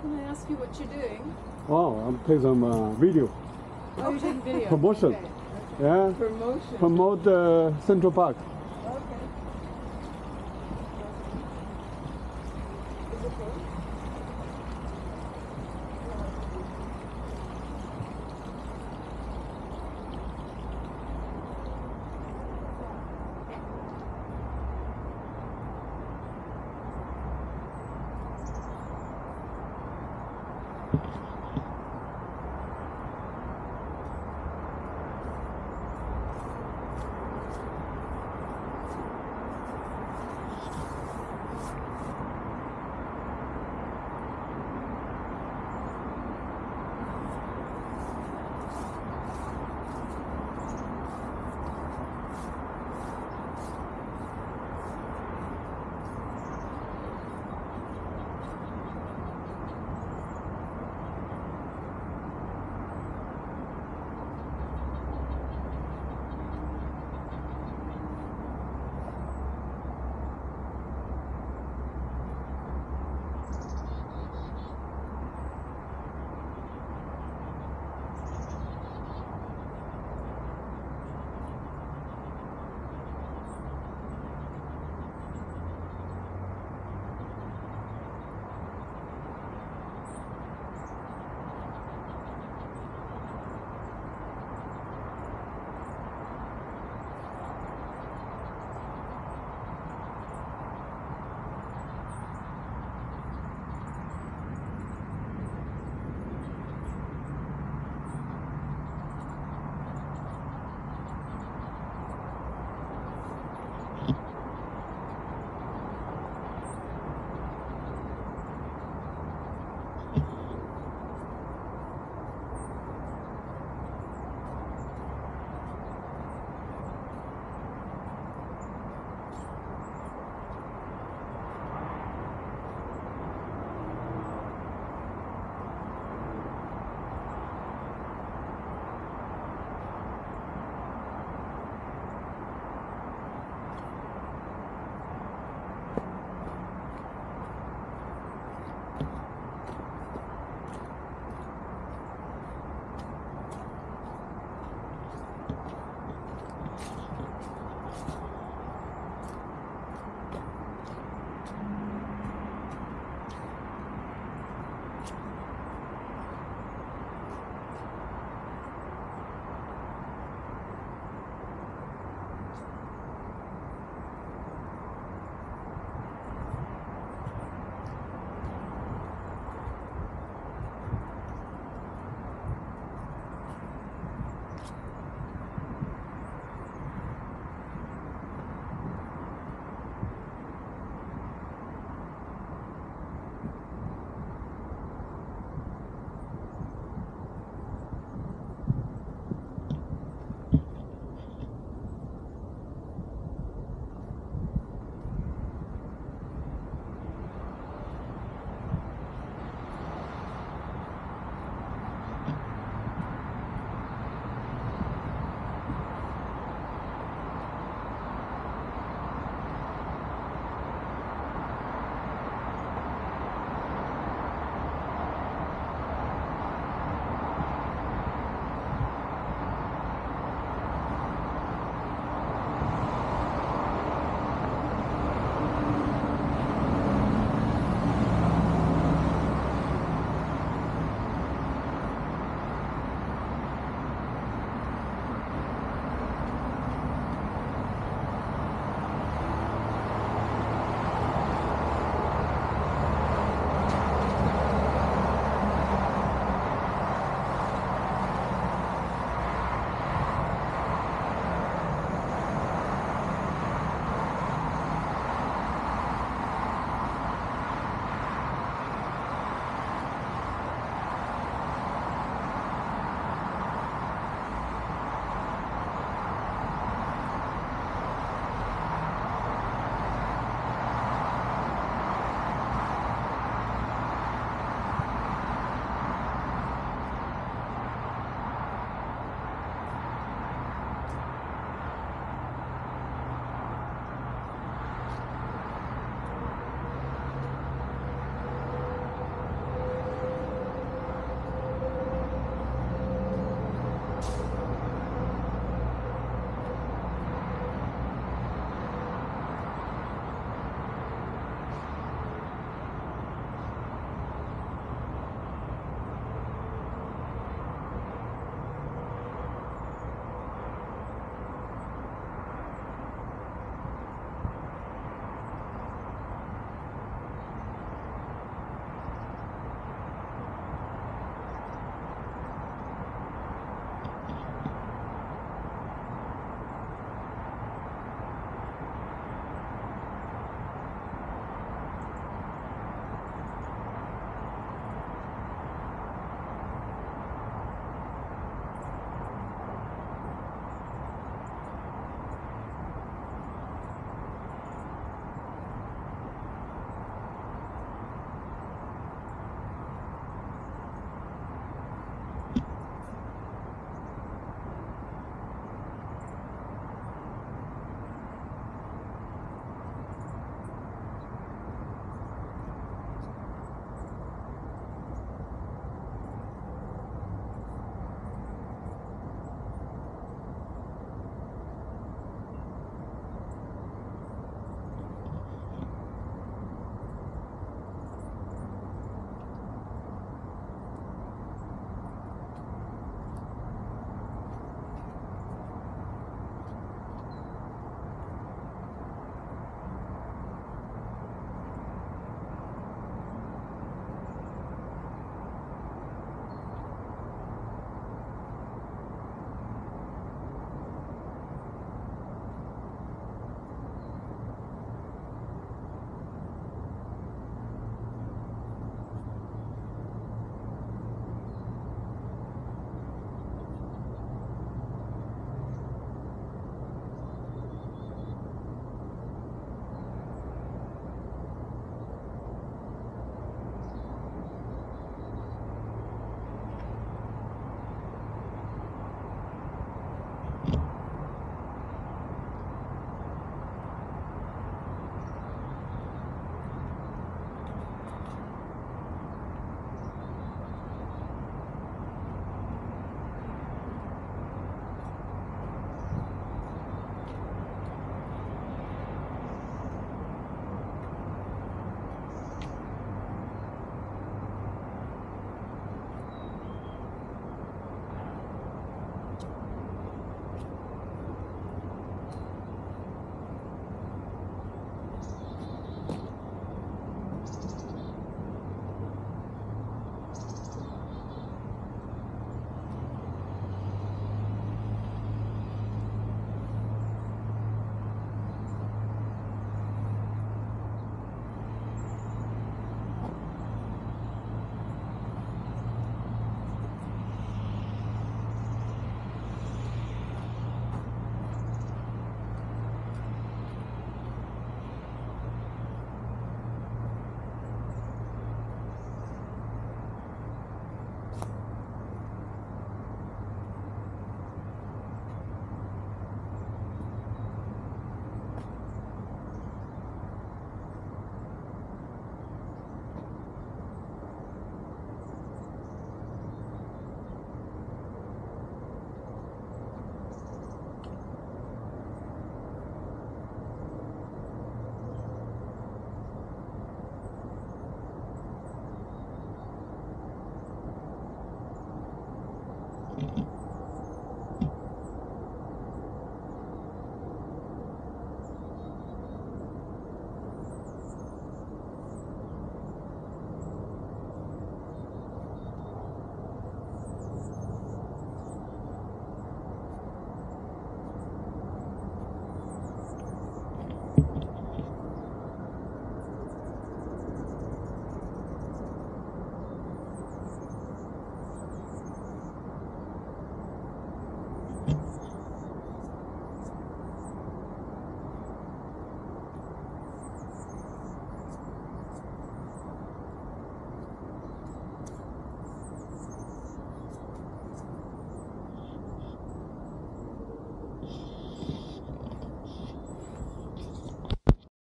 Can I ask you what you're doing? Oh, I'm taking some uh, video. Oh, you're taking video. Promotion. Okay. Yeah. Promotion. Promote uh, Central Park.